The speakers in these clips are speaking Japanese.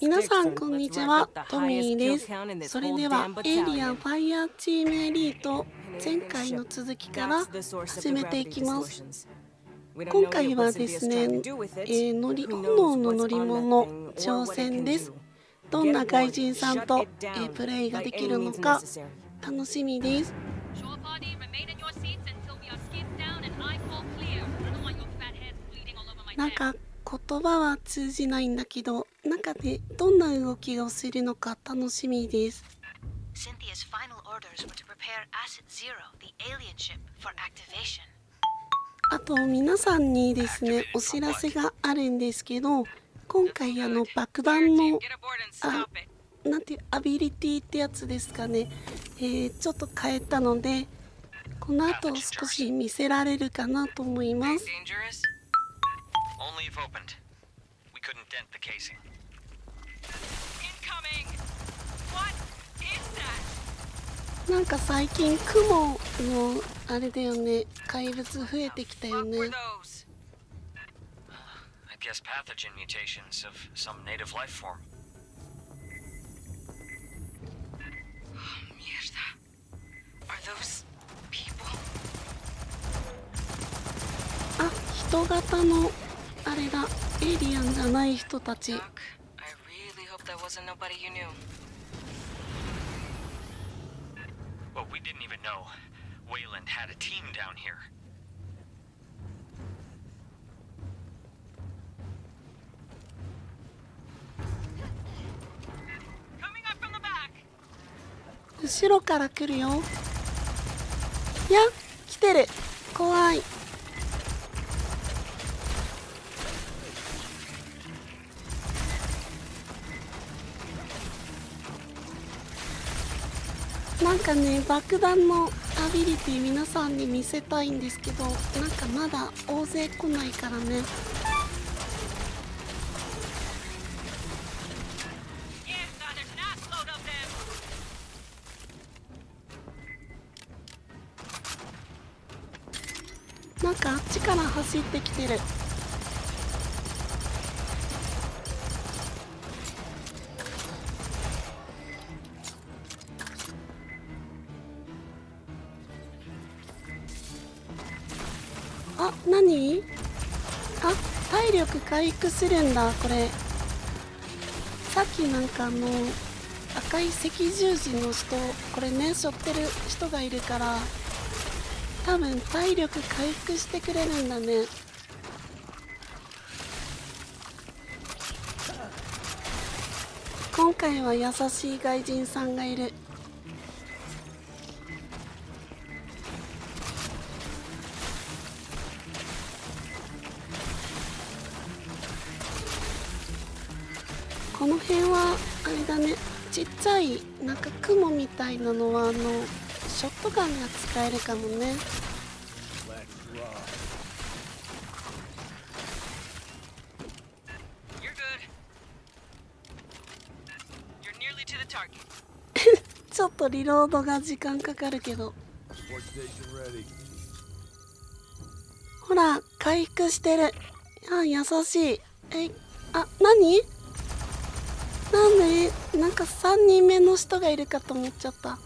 皆さんこんにちは。トミーですそれではエイリアンファイヤーチームエリート前回の続きから始めていきます。今回はですね、えー、乗り炎の乗り物挑戦です。どんな外人さんと、えー、プレイができるのか楽しみです。なんか言葉は通じないんだけど中でどんな動きをするのか楽しみです。あと皆さんにですねお知らせがあるんですけど今回あの爆弾のあなんてアビリティってやつですかね、えー、ちょっと変えたのでこの後少し見せられるかなと思います。Dent the casing. Incoming! What is that? なんか最近雲のあれだよね怪物増えてきたよね I guess pathogen mutations of some native life form. Mierda. Are those people? あ、人型のあれだ。エイリアンじゃない人たち Well, we didn't even know Wayland had a team down here. 後ろから来るよ。いや、来てる。怖い。なんかね爆弾のアビリティ皆さんに見せたいんですけどなんかまだ大勢来ないからね。なんかあっちから走ってきてる。回復するんだこれ。さっきなんかあの赤い赤十字の人これね背負ってる人がいるから多分体力回復してくれるんだね。今回は優しい外人さんがいる。いなのはあのショットガンが使えるかもね。ちょっとリロードが時間かかるけど。ほら回復してる。あ優しい。えあ何？なんで？なんか3人目の人がいるかと思っちゃった。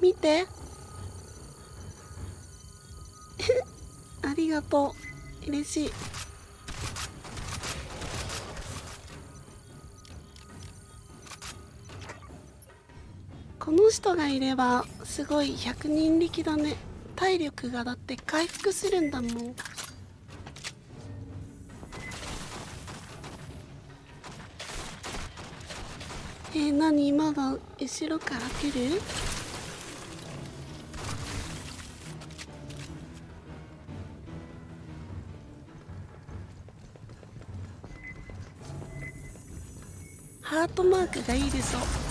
見て。ありがとう。嬉しい。この人がいればすごい100人力だね。体力がだって回復するんだもん。えー、何？まだ後ろから来る？ハートマークがいいでしょ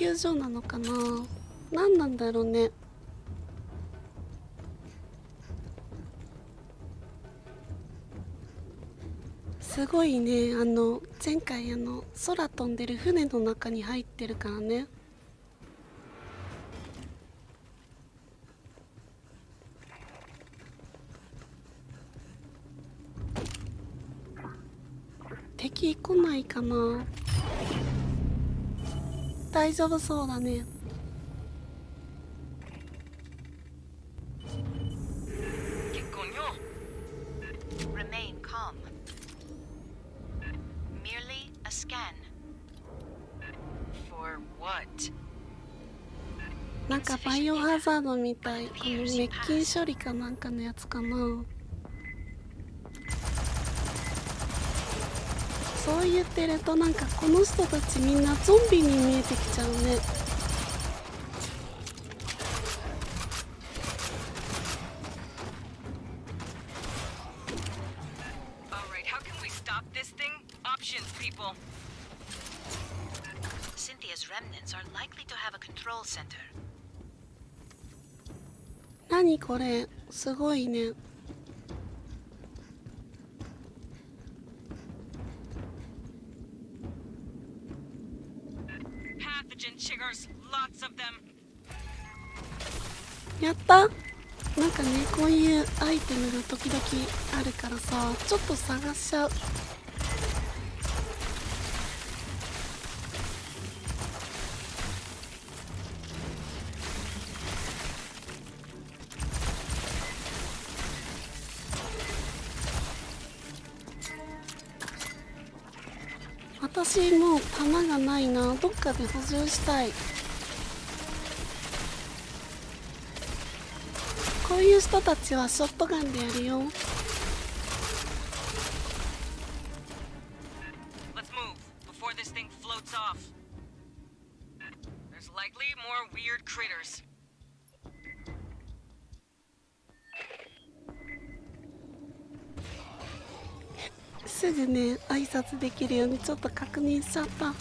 究所なのかな？何なんだろうね。すごいね。あの前回あの空飛んでる船の中に入ってるからね敵来ないかな大丈夫そうだね。なんかバイオハザードみたい。この滅菌処理かなんかのやつかなそう言ってるとなんかこの人たちみんなゾンビに見えてきちゃうね。何これ？すごいねやった？なんかねこういうアイテムが時々あるからさちょっと探しちゃう。私もう弾がないな。どっかで補充したい。こういう人たちはショットガンでやるよ. すぐね挨拶できるようにちょっと確認しちゃった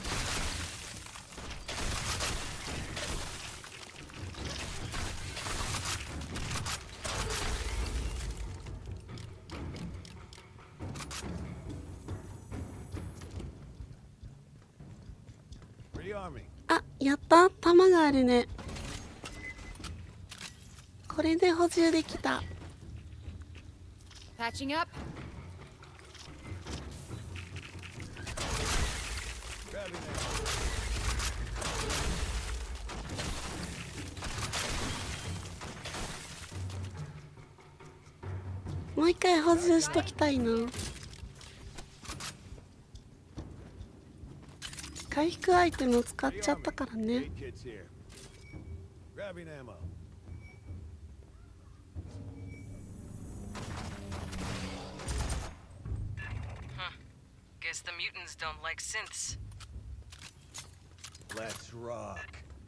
あやった弾があるね。これで補充できた.もう一回補充しときたいな回復アイテム使っちゃったからね Guess the mutants don't like synths. Let's rock.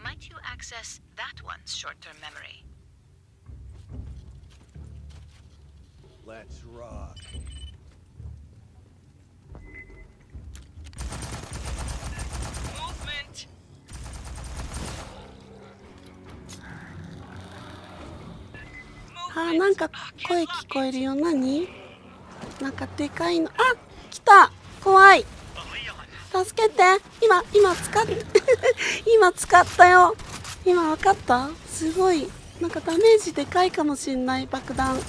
Might you access that one's short-term memory? Let's rock. なんか声聞こえるよ。何？なんかでかいの。あ来た。怖い。助けて。今今使っ 今使ったよ。今分かった？すごい。なんかダメージでかいかもしんない爆弾。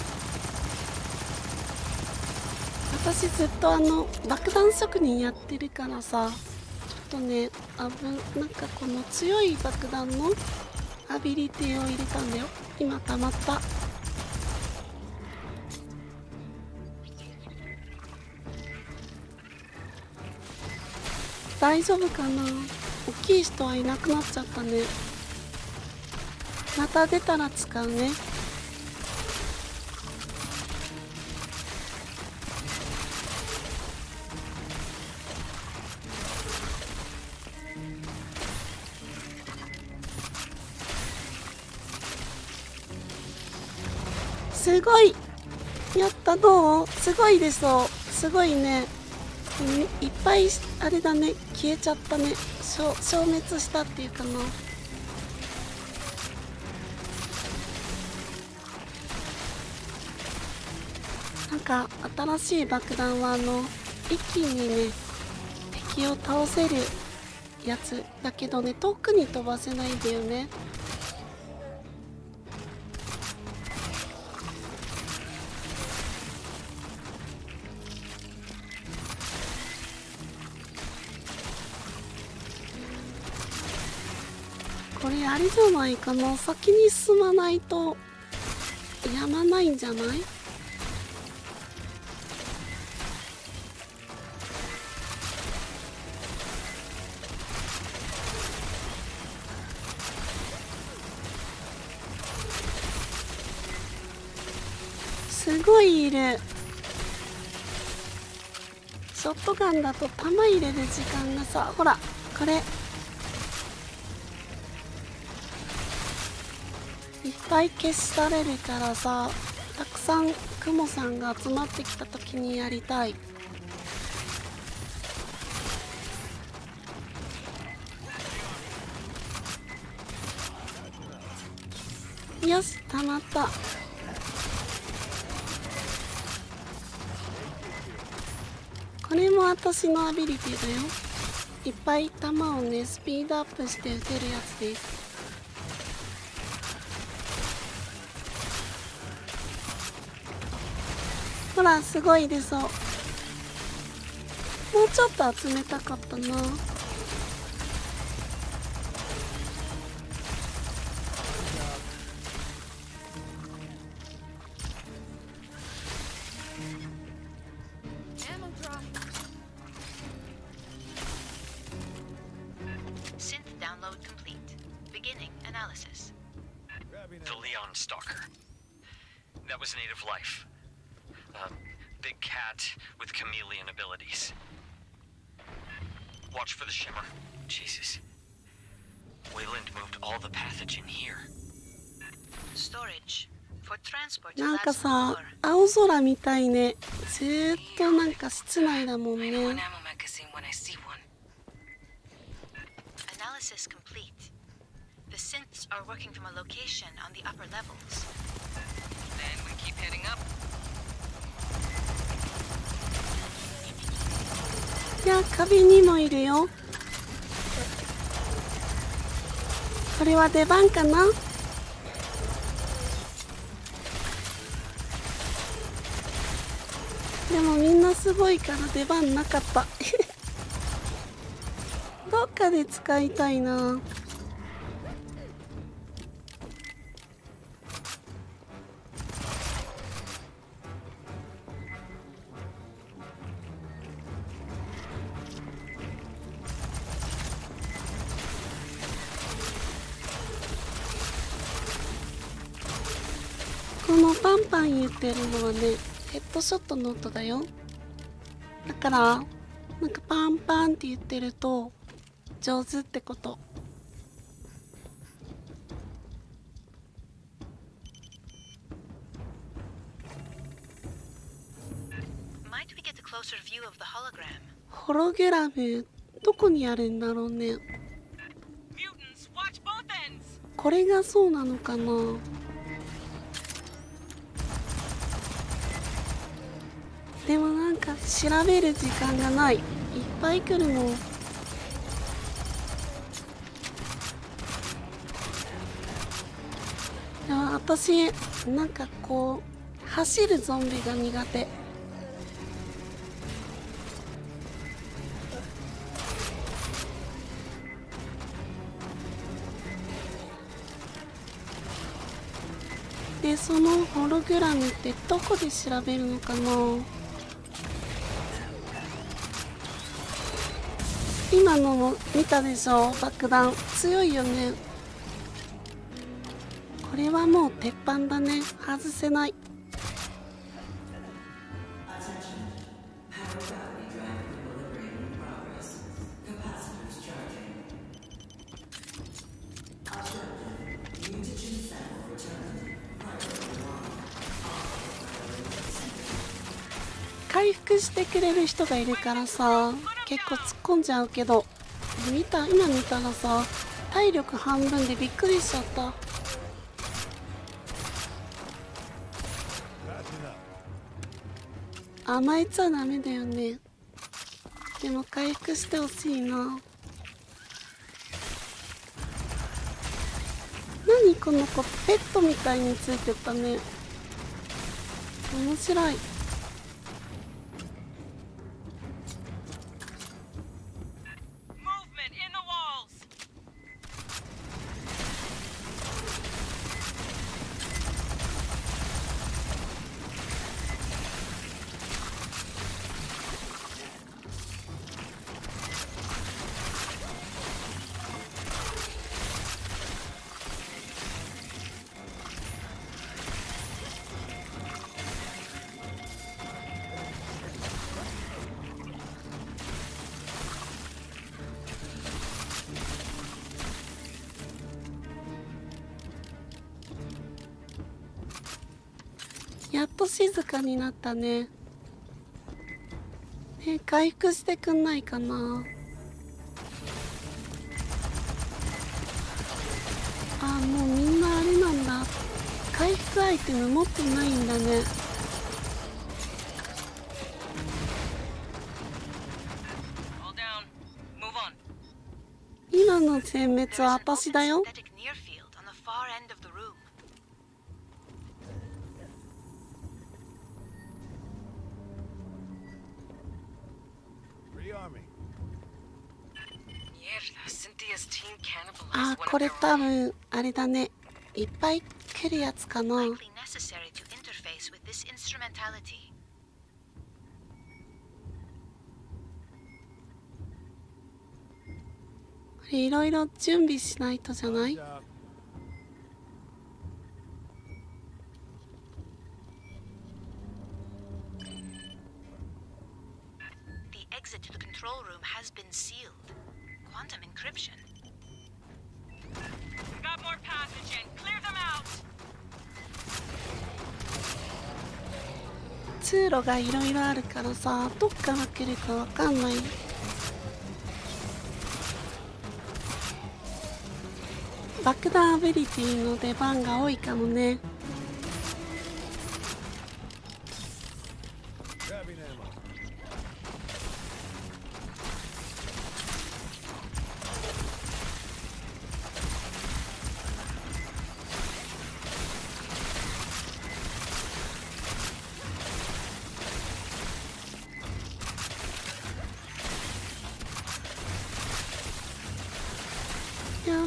私ずっとあの爆弾職人やってるからさ。ちょっとねあぶなんかこの強い爆弾のアビリティを入れたんだよ。今溜まった。大丈夫かな？大きい人はいなくなっちゃったね。また出たら使うね。すごい。やったどう？すごいでしょ。すごいね。いっぱいあれだね。消えちゃったね。消消滅したっていうかな。なんか新しい爆弾はあの一気にね敵を倒せるやつだけどね遠くに飛ばせないんだよね。あれじゃないかな。先に進まないとやまないんじゃない？すごいいるショットガンだと弾入れる時間がさほらこれ。ぱい消しされるからさたくさんクモさんが集まってきた時にやりたい。よしたまった。これも私のアビリティだよ。いっぱい弾をねスピードアップして撃てるやつです。ほらすごい出そう。もうちょっと集めたかったな。なんかさ青空みたいねずーっとなんか室内だもんね Analysis complete. The synths are working from a location on the upper levels. Then we keep heading up. いや壁にもいるよこれは出番かな？でもみんなすごいから出番なかった。どっかで使いたいな。のパンパン言ってるのはねヘッドショットの音だよ。だからなんかパンパンって言ってると上手ってこと。ホログラムどこにあるんだろうね。これがそうなのかなでもなんか調べる時間がない。いっぱい来るもんでも私なんかこう走るゾンビが苦手。でそのホログラムってどこで調べるのかな？今のも見たでしょ爆弾強いよね。これはもう鉄板だね。外せない。てくれる人がいるからさ結構突っ込んじゃうけど見た今見たらさ体力半分でびっくりしちゃった。甘えちゃダメだよね。でも回復してほしいな。何この子ペットみたいについてたね。面白い。と静かになったね。ね回復してくんないかな。あもうみんなあれなんだ。回復アイテム持ってないんだね。今の全滅は私だよあこれ多分あれだね。いっぱい来るやつかな。いろいろ準備しないとじゃない？通路がいろいろあるからさどっから来るかわかんない。爆弾アビリティの出番が多いかもね。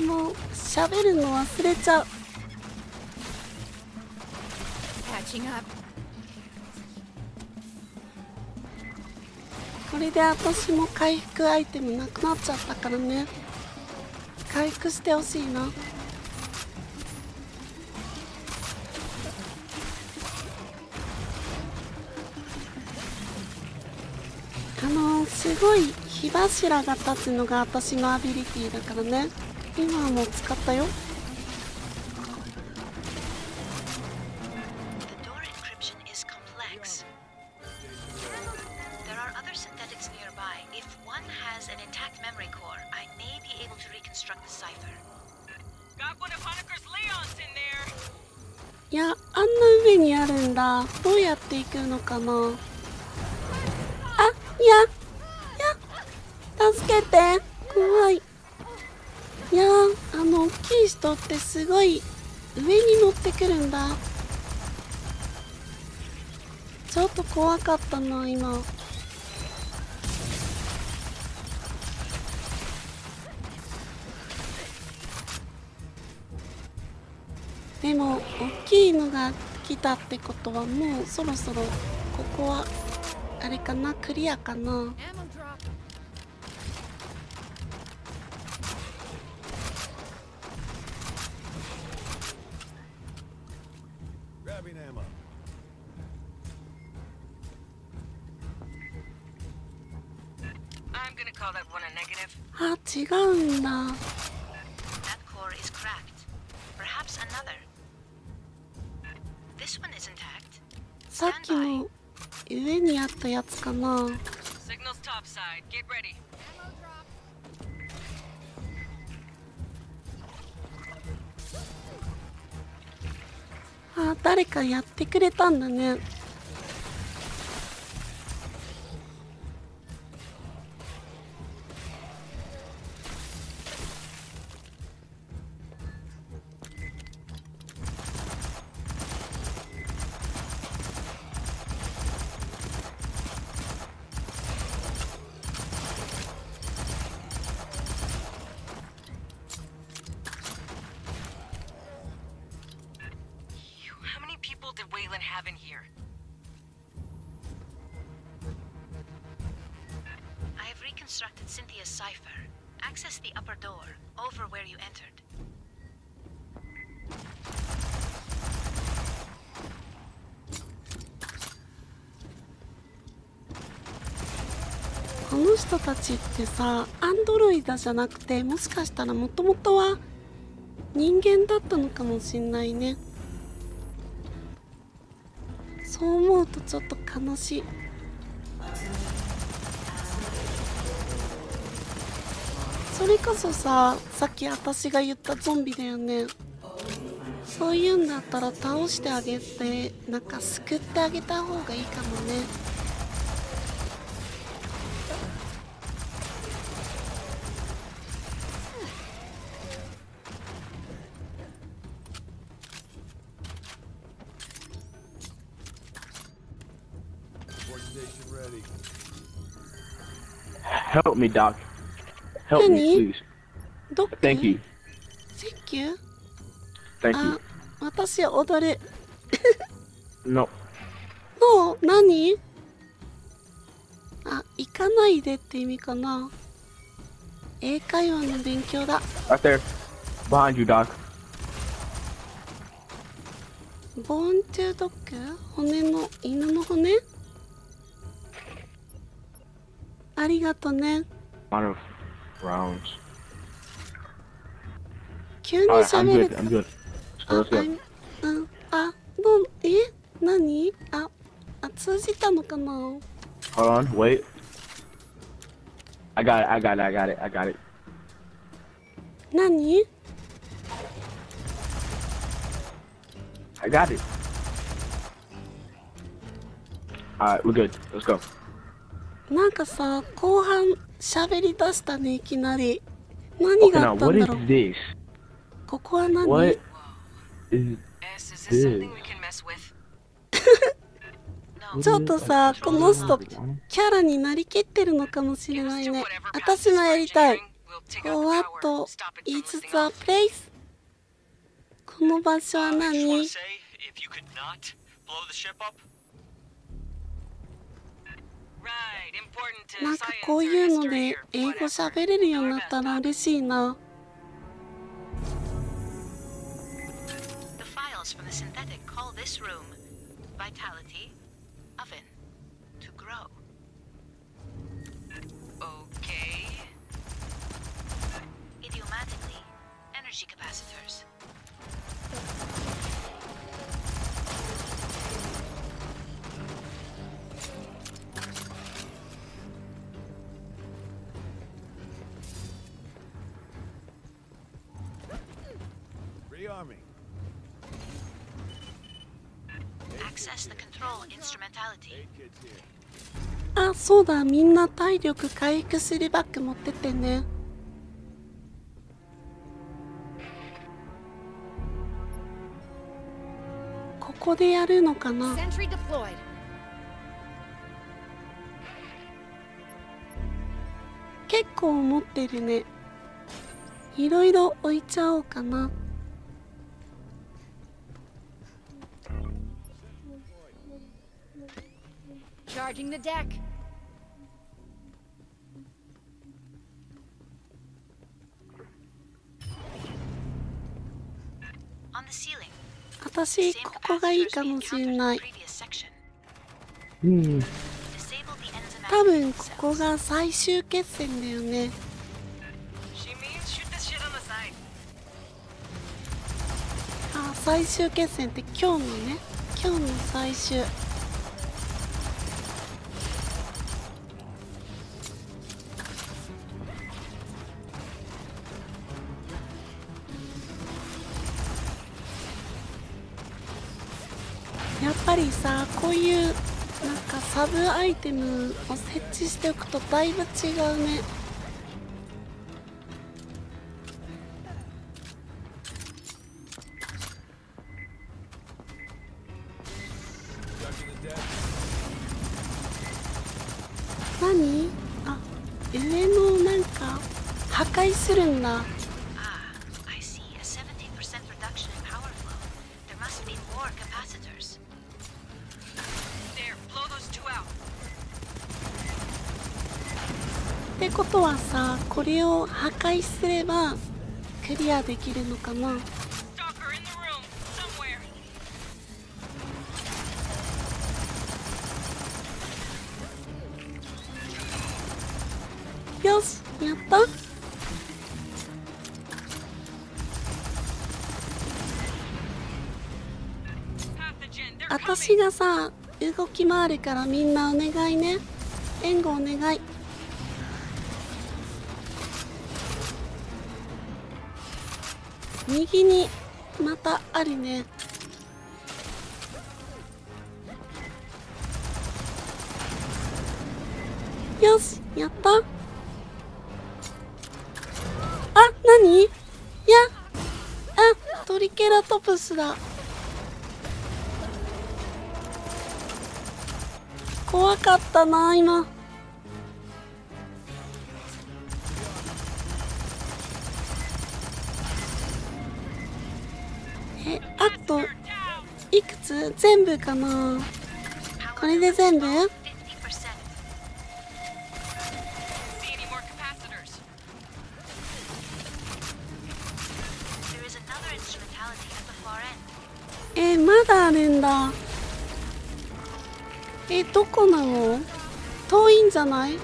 もう喋るの忘れちゃう。これで私も回復アイテムなくなっちゃったからね。回復してほしいな。あのすごい火柱が立つのが私のアビリティだからね今も使ったよ。いやあんな上にあるんだ。どうやって行くのかなあいやいや助けて怖いいやあの大きい人ってすごい上に乗ってくるんだ。ちょっと怖かったな今。でも大きいのが来たってことはもうそろそろここはあれかなクリアかな。誰かやってくれたんだね。ってさアンドロイドじゃなくてもしかしたらもともとは人間だったのかもしんないね。そう思うとちょっと悲しい。それこそささっき私が言ったゾンビだよね。そういうんだったら倒してあげてなんか救ってあげた方がいいかもね。Help me, Doc. Help me, please. Thank you. Thank you. Thank you. 私踊る。no. No, 何あ、行かないでって意味かな。英会話の勉強だ。Right there. Behind you, Doc. ボーントゥードッグ骨の犬の骨ありがとね。急に喋る。I'm good. I'm good. あ、うん、あ、どう、え何あ、あ、通じたのかな Hold on, wait. I got it, I got it, I got it, I got it. 何 I got it. Alright, we're good. Let's go. なんかさ、後半喋り出したね、いきなり。何があったんだろう okay, ここは何？What is this? ちょっとさ、この人、キャラになりきってるのかもしれないね。私もやりたい。What is the place? この場所は何？なんかこういうので英語しゃべれるようになったら嬉しいな。あ、そうだ、みんな体力回復するバッグ持ってってね。ここでやるのかな？結構持ってるね。いろいろ置いちゃおうかな。Charging the deck. 私ここがいいかもしれない。うん。多分ここが最終決戦だよね。あ、最終決戦って今日のね。今日の最終。りさこういうなんかサブアイテムを設置しておくとだいぶ違うね。クリアできるのかな？よしやった？あたしがさ動き回るからみんなお願いね。援護お願い。右にまたあるね。よしやった。あ何？いやあトリケラトプスだ。怖かったな今。全部かな。これで全部？え、まだあるんだ。えー、どこなの？遠いんじゃない？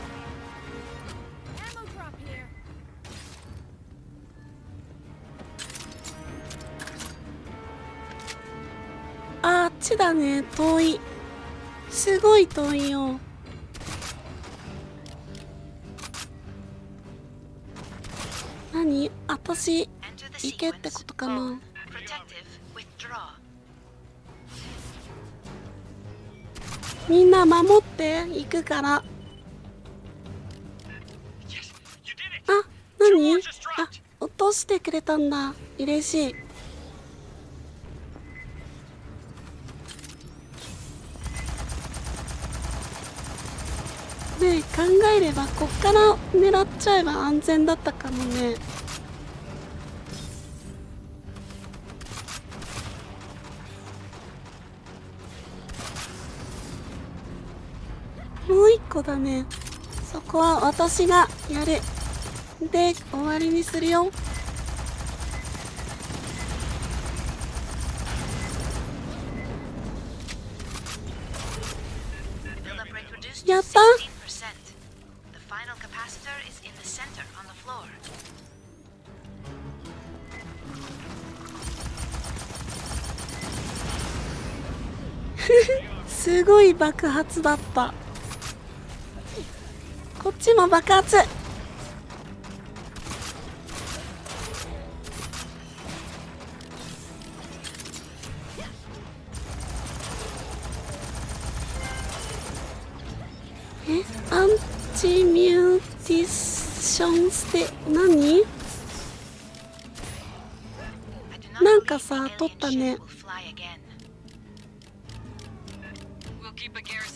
だね。遠い。すごい遠いよ。なに私行けってことかな。みんな守って行くから。あなにあ落としてくれたんだ。嬉しい。考えればこっから狙っちゃえば安全だったかもね。もう一個だね。そこは私がやる。で終わりにするよ。爆発だった。こっちも爆発。えアンチミューティションって何？なんかさ取ったね。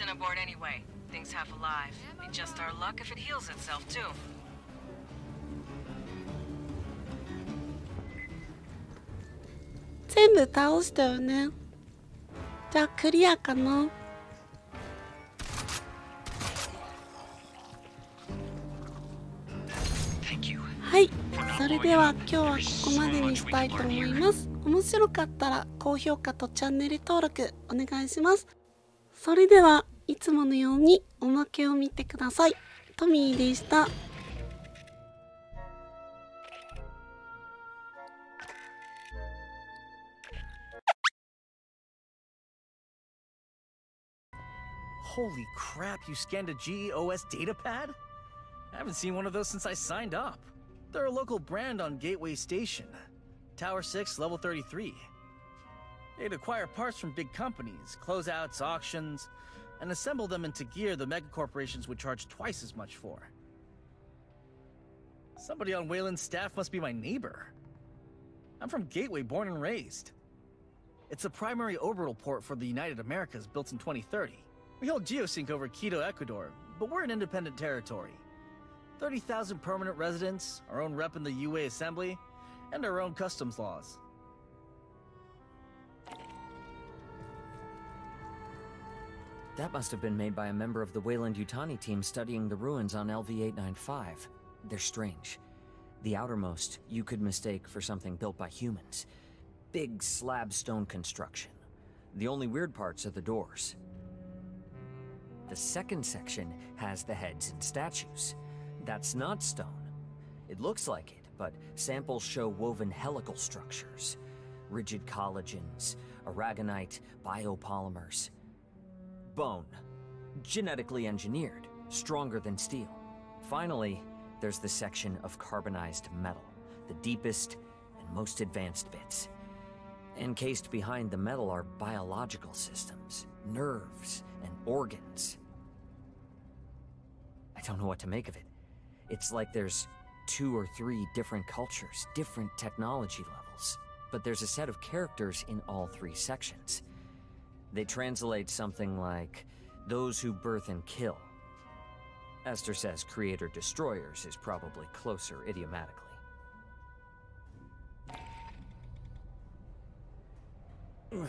Garrison aboard anyway. Things half alive. Be just our luck if it heals itself too. 全部倒したよねじゃあクリアかな.はいそれでは今日はここまでにしたいと思います面白かったら高評価とチャンネル登録お願いしますそれではいつものようにおまけを見てくださいトミーでした Holy crap, you scanned a GEOS datapad? I haven't seen one of those since I signed up. They're a local brand on Gateway Station. Tower 6, level 33. They'd acquire parts from big companies, closeouts, auctions, and assemble them into gear the megacorporations would charge twice as much for. Somebody on Wayland's staff must be my neighbor. I'm from Gateway, born and raised. It's a primary orbital port for the United Americas built in 2030. We hold geosync over Quito, Ecuador, but we're an independent territory. 30,000 permanent residents, our own rep in the UA Assembly, and our own customs laws. That must have been made by a member of the Wayland Yutani team studying the ruins on LV-895. They're strange. The outermost, you could mistake for something built by humans. Big slab stone construction. The only weird parts are the doors. The second section has the heads and statues. That's not stone. It looks like it, but samples show woven helical structures. Rigid collagens, aragonite, biopolymers. Bone. Genetically engineered, stronger than steel. Finally, there's the section of carbonized metal, the deepest and most advanced bits. Encased behind the metal are biological systems, nerves, and organs. I don't know what to make of it. It's like there's two or three different cultures, different technology levels. But there's a set of characters in all three sections. They translate something like, those who birth and kill. Esther says creator destroyers is probably closer idiomatically.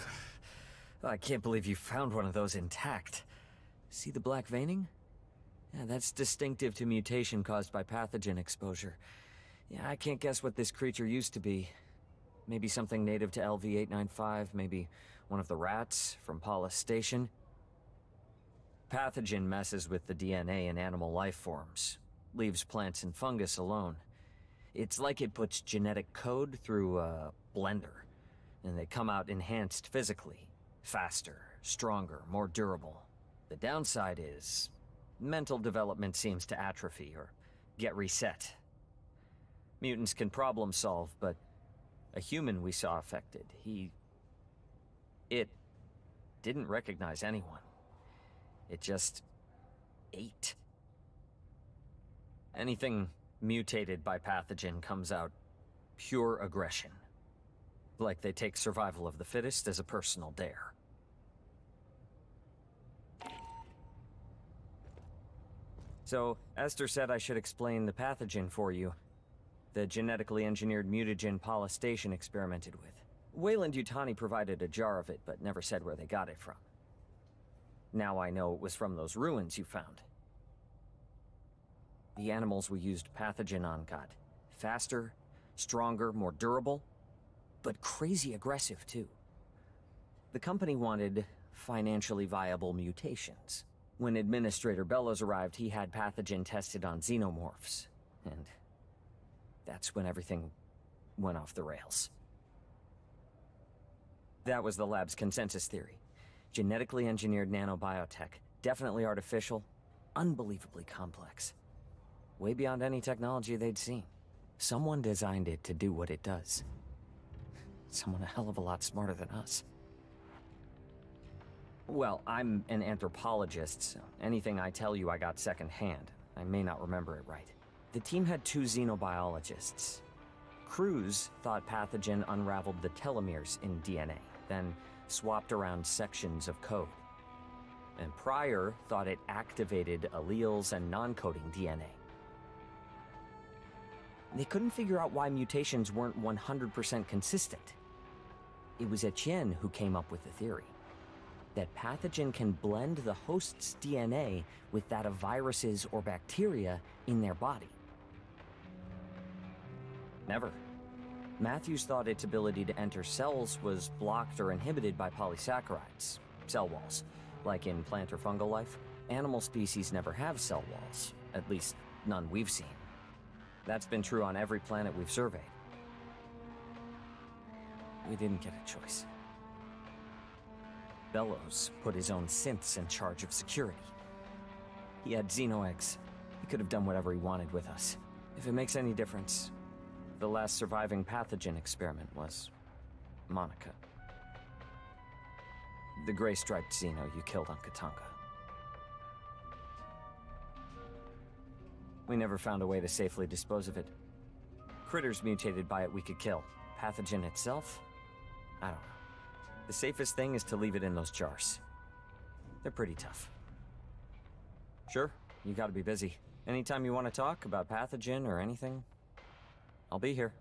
I can't believe you found one of those intact. See the black veining? Yeah, that's distinctive to mutation caused by pathogen exposure. Yeah, I can't guess what this creature used to be. Maybe something native to LV-895, maybe one of the rats from Paulus Station. Pathogen messes with the DNA in animal life forms, leaves plants and fungus alone. It's like it puts genetic code through a blender, and they come out enhanced physically. Faster, stronger, more durable. The downside is, mental development seems to atrophy or get reset. Mutants can problem solve, but a human we saw affected, he... It didn't recognize anyone. It just ate. Anything mutated by pathogen comes out pure aggression. Like they take survival of the fittest as a personal dare. So, Esther said I should explain the pathogen for you. The genetically engineered mutagen Paula Station experimented with. Wayland Yutani provided a jar of it, but never said where they got it from. Now I know it was from those ruins you found. The animals we used pathogen on got faster, stronger, more durable, but crazy aggressive too. The company wanted financially viable mutations. When Administrator Bellows arrived, he had pathogen tested on xenomorphs. And that's when everything went off the rails. That was the lab's consensus theory. Genetically engineered nanobiotech. Definitely artificial. Unbelievably complex. Way beyond any technology they'd seen. Someone designed it to do what it does. Someone a hell of a lot smarter than us. Well, I'm an anthropologist, so anything I tell you I got secondhand. I may not remember it right. The team had two xenobiologists. Cruz thought pathogen unraveled the telomeres in DNA, then swapped around sections of code. And Pryor thought it activated alleles and non-coding DNA. They couldn't figure out why mutations weren't 100% consistent. It was Etienne who came up with the theory that pathogen can blend the host's DNA with that of viruses or bacteria in their body. Never. Matthews thought its ability to enter cells was blocked or inhibited by polysaccharides, cell walls. Like in plant or fungal life, animal species never have cell walls, at least none we've seen. That's been true on every planet we've surveyed. We didn't get a choice. Bellows put his own synths in charge of security. He had xenoeggs. He could have done whatever he wanted with us. If it makes any difference, the last surviving pathogen experiment was Monica. The gray-striped Xeno you killed on Katanga. We never found a way to safely dispose of it. Critters mutated by it we could kill. Pathogen itself? I don't know. The safest thing is to leave it in those jars. They're pretty tough. Sure, you gotta be busy. Anytime you want to talk about pathogen or anything, I'll be here.